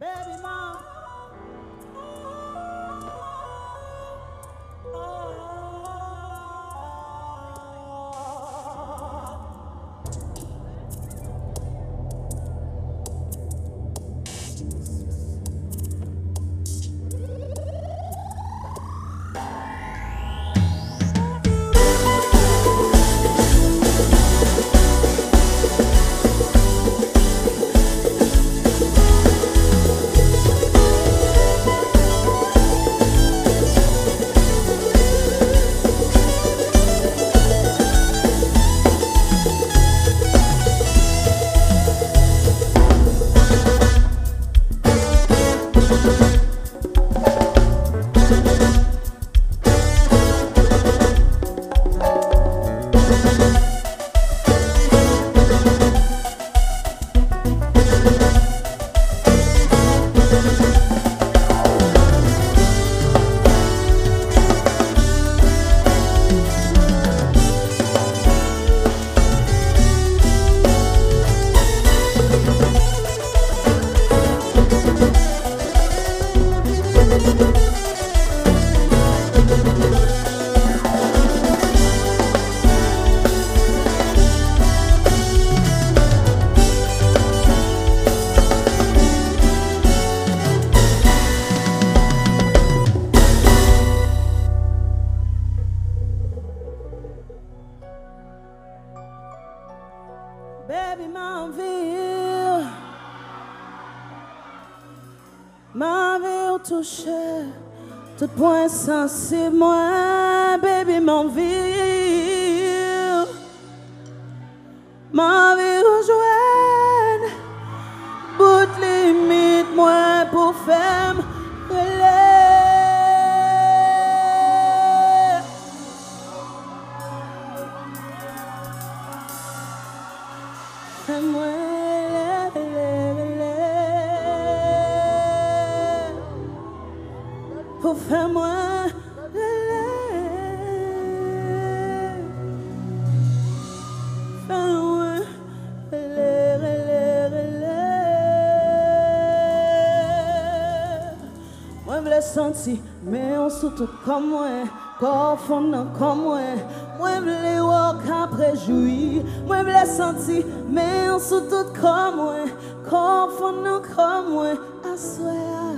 Baby, Ma vie au toucher, tout point sensible, moi, baby, m'envie, m'avait rejoint, bout limite, moi, pour faire. Fais-moi le le l'air Pour faire-moi le le. Fais-moi le le le. Moi je l'ai senti, mais on s'ouvre comme moi. Kor fon nan kon mwen, mwen vle wok aprejoui, mwen vle santi men sou tout kon mwen, kor fon nan kon mwen aswe a.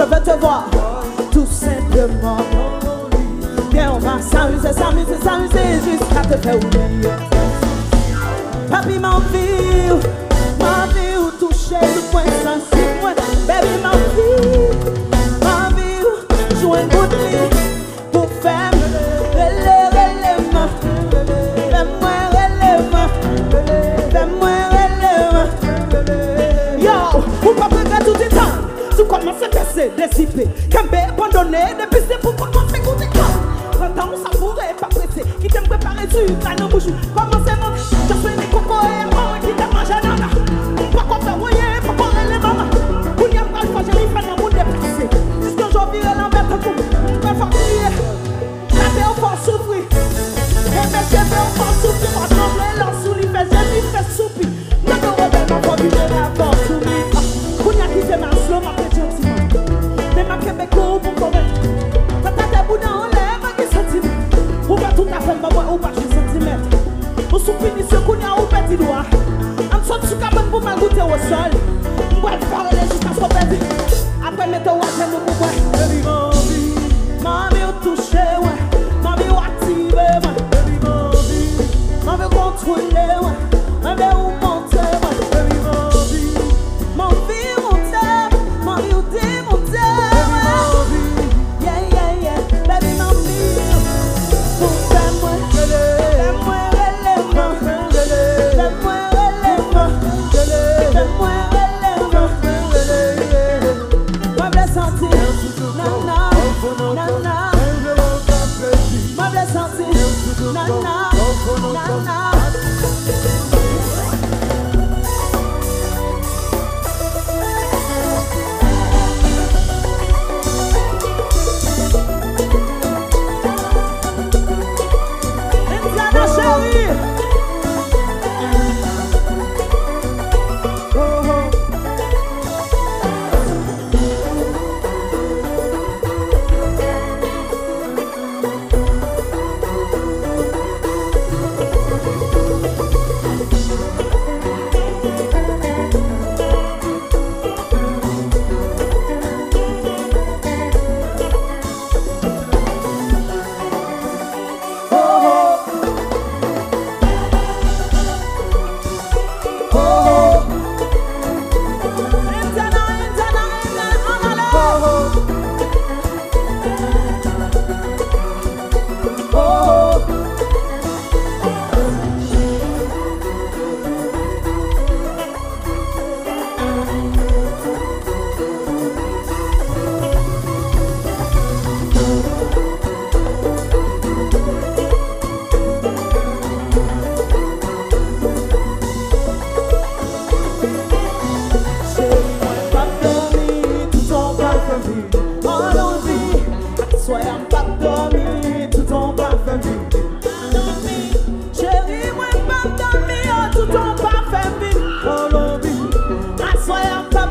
Je veux te voir, tout simplement. Viens, on va s'amuser, s'amuser, s'amuser jusqu'à te faire oublier. Papi, m'en vie, ma vie, toucher le point sensible. Mwen sou kaman pou man goute ou sol. Mwen parle jist asko bebe Apre mette ou aten nou pou bwe Baby mami. Mami ou touche we Mami ou aktive we Baby mami. Mami ou kontrole we Mami ou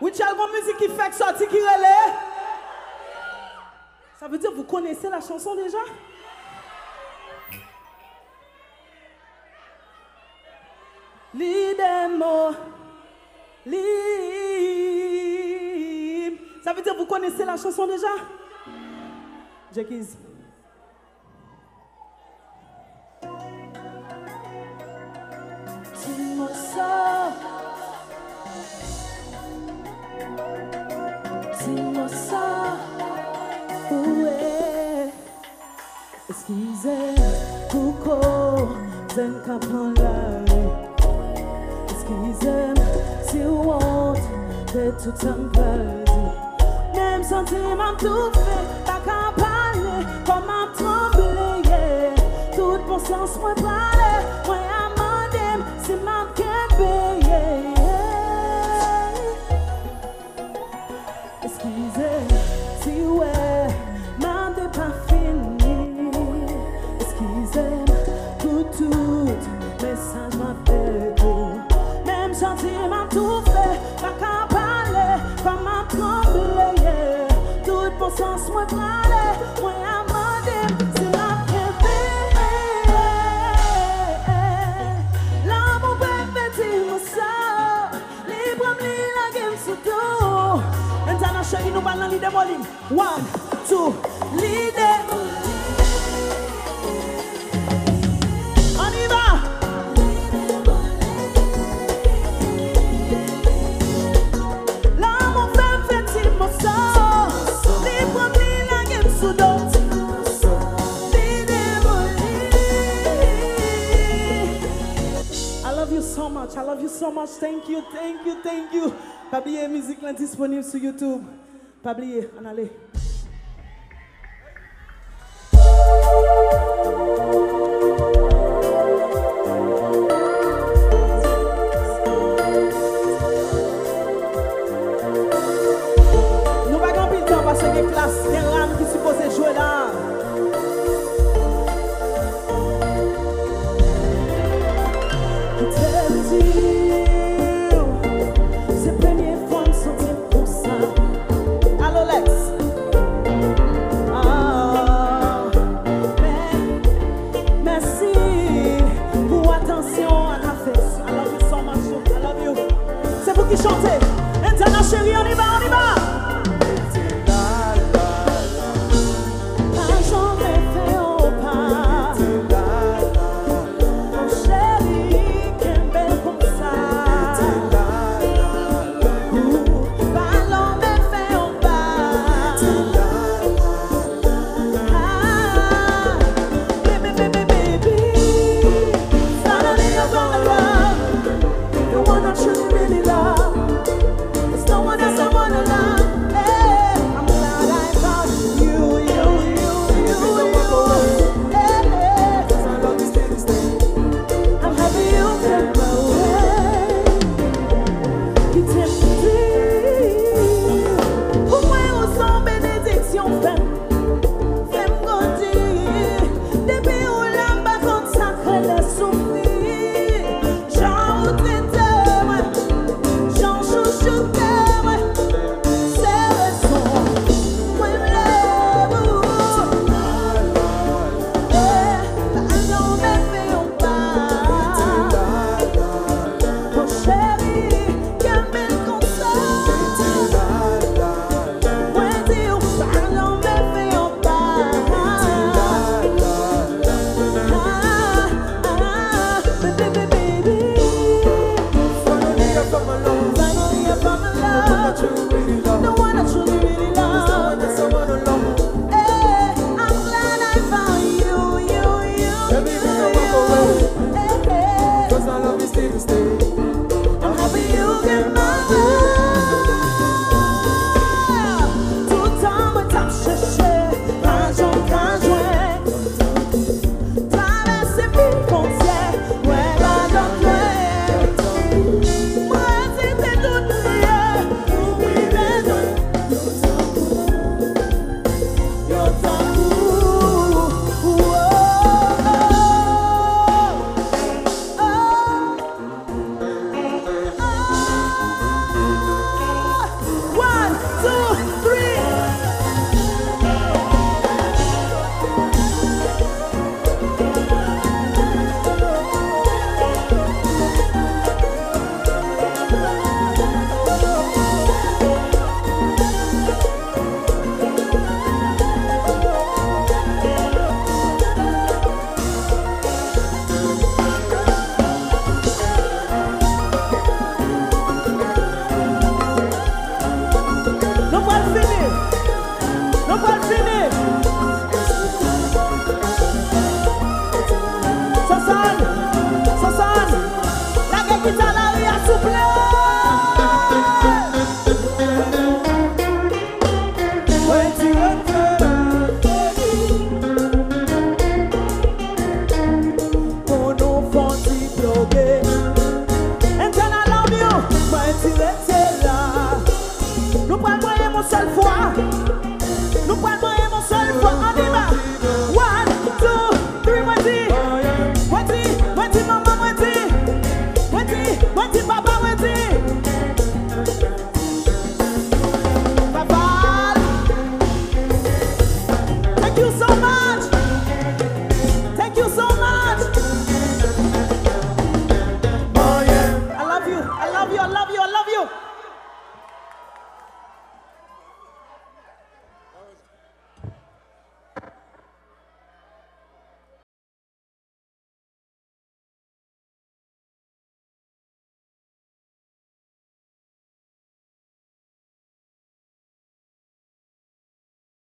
Oui, tu as une musique qui fait sortir qui relève? Ça veut dire vous connaissez la chanson déjà? L'idemo. Ça veut dire vous connaissez la chanson déjà? Jackies. Eskize, kouko, zen kapman lale Eskize, si wot, de toutan pale Mem santi mam tou fe, tak an pale, kon mam tremble Tout bon sens mwen pale, mwen a so much. Thank you, thank you, thank you. Pabliye, mizik lan disponib YouTube. Pabliye, an qui chanter. Interna chérie, on y va, on y va.